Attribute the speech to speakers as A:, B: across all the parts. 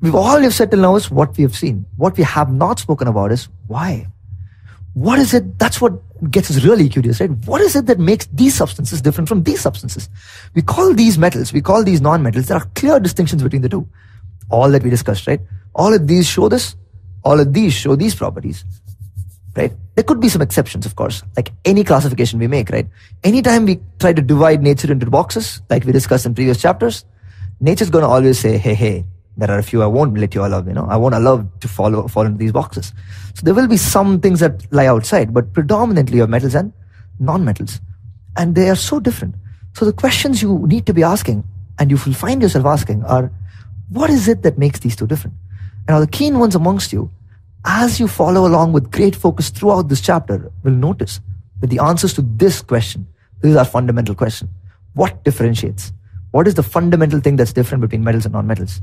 A: We've all you've said till now is what we have seen. What we have not spoken about is why. What is it? That's what gets us really curious, right? What is it that makes these substances different from these substances? We call these metals, we call these non-metals. There are clear distinctions between the two. All that we discussed, right? All of these show this, all of these show these properties, right? There could be some exceptions, of course, like any classification we make, right? Anytime we try to divide nature into boxes, like we discussed in previous chapters, nature's going to always say, hey, hey, there are a few I won't let you allow, you know, I won't allow to follow, fall into these boxes. So there will be some things that lie outside, but predominantly have metals and non-metals. And they are so different. So the questions you need to be asking and you will find yourself asking are, what is it that makes these two different? And now the keen ones amongst you, as you follow along with great focus throughout this chapter, will notice that the answers to this question, this is our fundamental question. What differentiates? What is the fundamental thing that's different between metals and non-metals?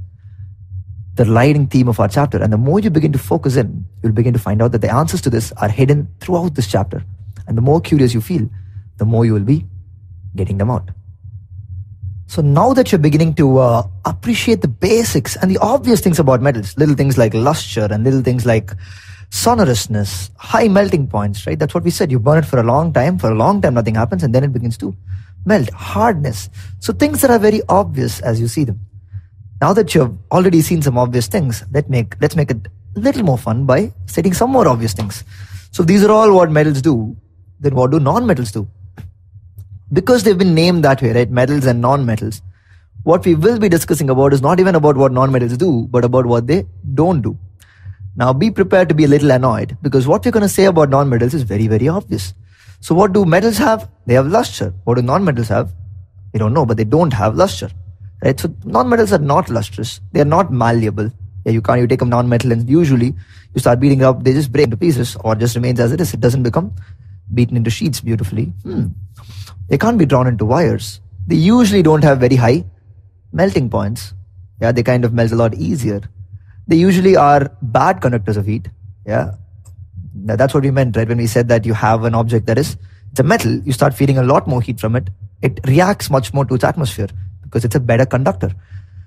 A: The lighting theme of our chapter. And the more you begin to focus in, you'll begin to find out that the answers to this are hidden throughout this chapter. And the more curious you feel, the more you will be getting them out. So now that you're beginning to uh, appreciate the basics and the obvious things about metals, little things like luster and little things like sonorousness, high melting points, right? That's what we said. You burn it for a long time, for a long time nothing happens, and then it begins to melt. Hardness. So things that are very obvious as you see them. Now that you've already seen some obvious things, let make, let's make it a little more fun by stating some more obvious things. So these are all what metals do. Then what do non-metals do? Because they've been named that way, right? Metals and non-metals. What we will be discussing about is not even about what non-metals do, but about what they don't do. Now be prepared to be a little annoyed because what we're going to say about non-metals is very, very obvious. So what do metals have? They have luster. What do non-metals have? We don't know, but they don't have luster. Right? So non-metals are not lustrous. They are not malleable. Yeah, you can't, you take a non-metal and usually you start beating it up, they just break into pieces or just remains as it is. It doesn't become beaten into sheets beautifully. Hmm. They can't be drawn into wires. They usually don't have very high melting points. Yeah, they kind of melt a lot easier. They usually are bad conductors of heat. Yeah. Now that's what we meant, right? When we said that you have an object that is, it's a metal, you start feeling a lot more heat from it. It reacts much more to its atmosphere because it's a better conductor.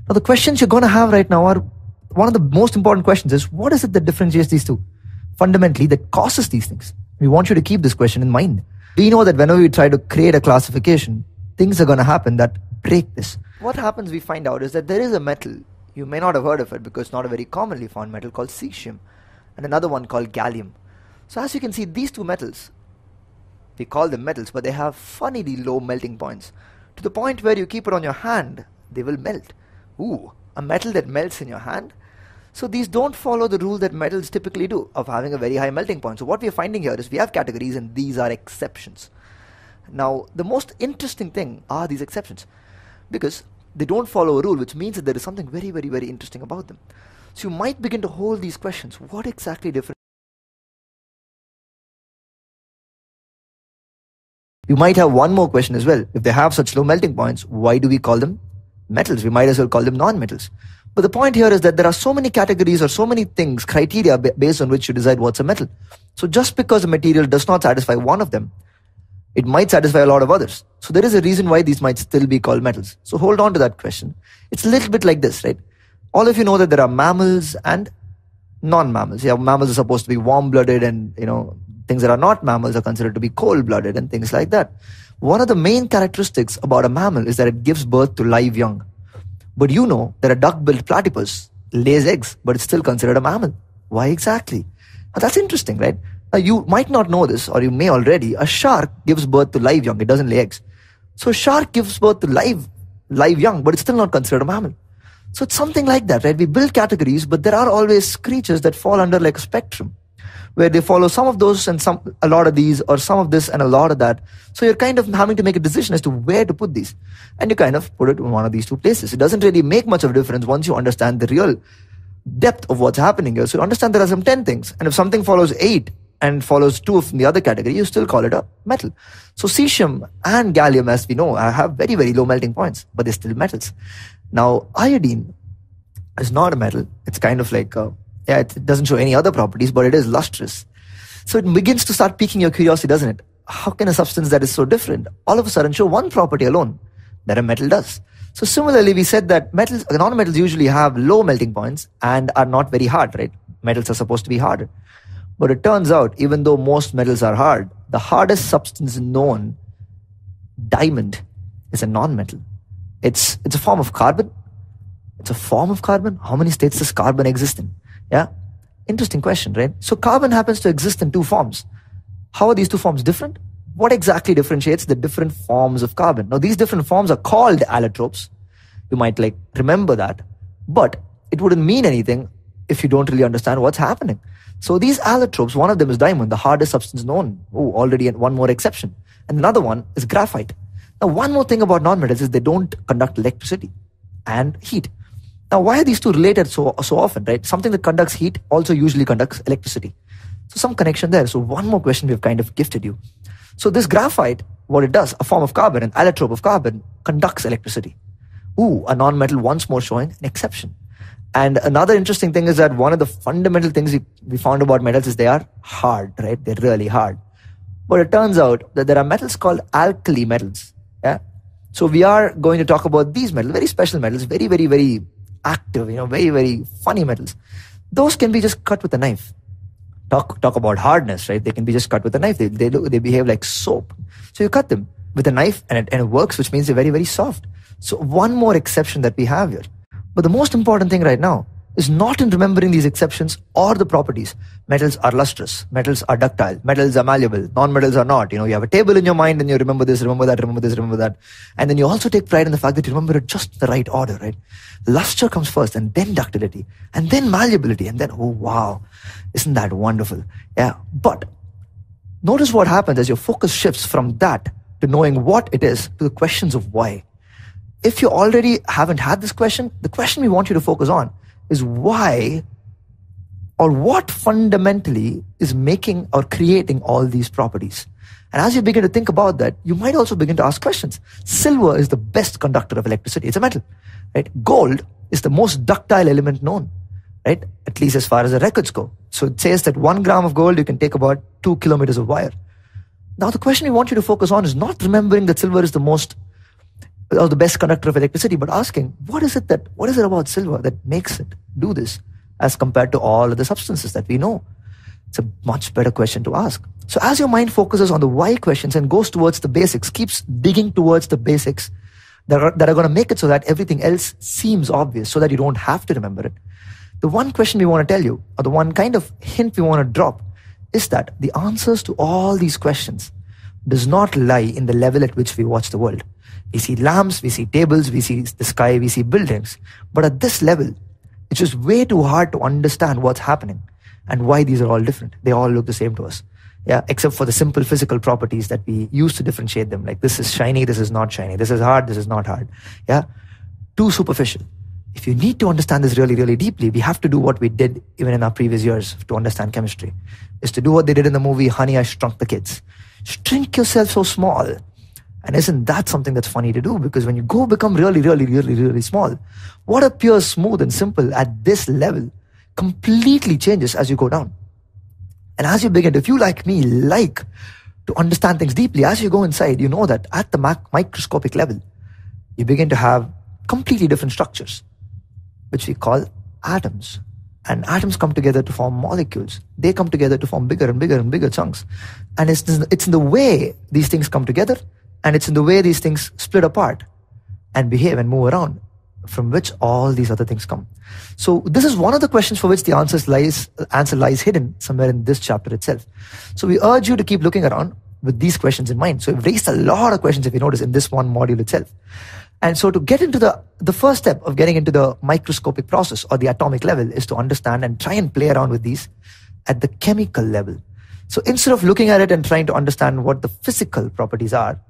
A: Now, the questions you're going to have right now are one of the most important questions is what is it that differentiates these two? Fundamentally, that causes these things. We want you to keep this question in mind. We know that whenever we try to create a classification, things are going to happen that break this. What happens, we find out, is that there is a metal. You may not have heard of it because it's not a very commonly found metal called cesium, and another one called gallium. So, as you can see, these two metals, we call them metals, but they have funnily low melting points to the point where you keep it on your hand, they will melt. Ooh, a metal that melts in your hand? So these don't follow the rule that metals typically do of having a very high melting point. So what we are finding here is we have categories and these are exceptions. Now, the most interesting thing are these exceptions because they don't follow a rule, which means that there is something very, very, very interesting about them. So you might begin to hold these questions. What exactly different? You might have one more question as well. If they have such low melting points, why do we call them metals? We might as well call them non-metals. But the point here is that there are so many categories or so many things, criteria based on which you decide what's a metal. So just because a material does not satisfy one of them, it might satisfy a lot of others. So there is a reason why these might still be called metals. So hold on to that question. It's a little bit like this, right? All of you know that there are mammals and non-mammals. Yeah, mammals are supposed to be warm-blooded and, you know, Things that are not mammals are considered to be cold blooded and things like that. One of the main characteristics about a mammal is that it gives birth to live young. But you know that a duck billed platypus lays eggs, but it's still considered a mammal. Why exactly? Now that's interesting, right? Now you might not know this, or you may already. A shark gives birth to live young, it doesn't lay eggs. So a shark gives birth to live, live young, but it's still not considered a mammal. So it's something like that, right? We build categories, but there are always creatures that fall under like a spectrum where they follow some of those and some a lot of these or some of this and a lot of that so you're kind of having to make a decision as to where to put these and you kind of put it in one of these two places it doesn't really make much of a difference once you understand the real depth of what's happening here so you understand there are some 10 things and if something follows 8 and follows two from the other category, you still call it a metal. So cesium and gallium, as we know, have very, very low melting points, but they're still metals. Now, iodine is not a metal. It's kind of like a yeah, it doesn't show any other properties, but it is lustrous. So it begins to start piquing your curiosity, doesn't it? How can a substance that is so different all of a sudden show one property alone that a metal does? So similarly, we said that metals, non-metals usually have low melting points and are not very hard, right? Metals are supposed to be harder. But it turns out, even though most metals are hard, the hardest substance known, diamond, is a non-metal. It's, it's a form of carbon. It's a form of carbon. How many states does carbon exist in? Yeah. Interesting question, right? So carbon happens to exist in two forms. How are these two forms different? What exactly differentiates the different forms of carbon? Now, these different forms are called allotropes. You might like remember that, but it wouldn't mean anything if you don't really understand what's happening. So these allotropes, one of them is diamond, the hardest substance known. Oh, already one more exception. And another one is graphite. Now, one more thing about nonmetals is they don't conduct electricity and heat. Now, why are these two related so, so often, right? Something that conducts heat also usually conducts electricity. So some connection there. So one more question we've kind of gifted you. So this graphite, what it does, a form of carbon, an allotrope of carbon, conducts electricity. Ooh, a non-metal once more showing an exception. And another interesting thing is that one of the fundamental things we, found about metals is they are hard, right? They're really hard. But it turns out that there are metals called alkali metals. Yeah. So we are going to talk about these metals, very special metals, very, very, very active, you know, very, very funny metals. Those can be just cut with a knife. Talk, talk about hardness, right? They can be just cut with a knife. They, they, look, they behave like soap. So you cut them with a knife and it, and it works, which means they're very, very soft. So one more exception that we have here. But the most important thing right now is not in remembering these exceptions or the properties. Metals are lustrous, metals are ductile, metals are malleable, non-metals are not. You know, you have a table in your mind and you remember this, remember that, remember this, remember that. And then you also take pride in the fact that you remember it just the right order, right? Luster comes first and then ductility and then malleability and then, oh wow, isn't that wonderful? Yeah. But notice what happens as your focus shifts from that to knowing what it is to the questions of why. If you already haven't had this question, the question we want you to focus on is why or what fundamentally is making or creating all these properties. And as you begin to think about that, you might also begin to ask questions. Silver is the best conductor of electricity. It's a metal, right? Gold is the most ductile element known, right? At least as far as the records go. So it says that one gram of gold, you can take about two kilometers of wire. Now, the question we want you to focus on is not remembering that silver is the most or the best conductor of electricity, but asking, what is it that, what is it about silver that makes it do this as compared to all other substances that we know? It's a much better question to ask. So as your mind focuses on the why questions and goes towards the basics, keeps digging towards the basics that are, that are going to make it so that everything else seems obvious so that you don't have to remember it. The one question we want to tell you, or the one kind of hint we want to drop, is that the answers to all these questions does not lie in the level at which we watch the world. We see lamps, we see tables, we see the sky, we see buildings. But at this level, it's just way too hard to understand what's happening and why these are all different. They all look the same to us. Yeah, except for the simple physical properties that we use to differentiate them. Like this is shiny, this is not shiny, this is hard, this is not hard. Yeah, too superficial. If you need to understand this really, really deeply, we have to do what we did even in our previous years to understand chemistry. Is to do what they did in the movie Honey, I Shrunk the Kids. Shrink yourself so small and isn't that something that's funny to do? Because when you go become really, really, really, really small, what appears smooth and simple at this level completely changes as you go down. And as you begin, if you like me, like to understand things deeply, as you go inside, you know that at the mac- microscopic level, you begin to have completely different structures, which we call atoms. And atoms come together to form molecules. They come together to form bigger and bigger and bigger chunks. And it's, it's in the way these things come together and it's in the way these things split apart and behave and move around from which all these other things come. So this is one of the questions for which the answer lies, answer lies hidden somewhere in this chapter itself. So we urge you to keep looking around with these questions in mind. So we've raised a lot of questions, if you notice, in this one module itself. And so to get into the, the first step of getting into the microscopic process or the atomic level is to understand and try and play around with these at the chemical level. So instead of looking at it and trying to understand what the physical properties are,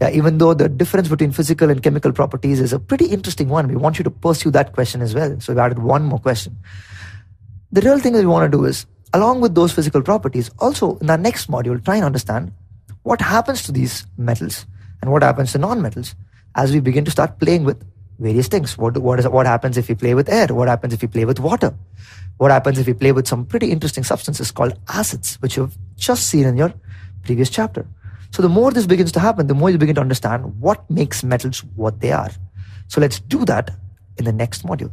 A: yeah, even though the difference between physical and chemical properties is a pretty interesting one, we want you to pursue that question as well. So we've added one more question. The real thing that we want to do is, along with those physical properties, also in our next module, try and understand what happens to these metals and what happens to non-metals as we begin to start playing with various things. What, what, is, what happens if we play with air? What happens if we play with water? What happens if we play with some pretty interesting substances called acids, which you've just seen in your previous chapter? So the more this begins to happen, the more you begin to understand what makes metals what they are. So let's do that in the next module.